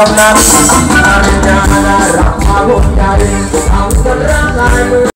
I'm not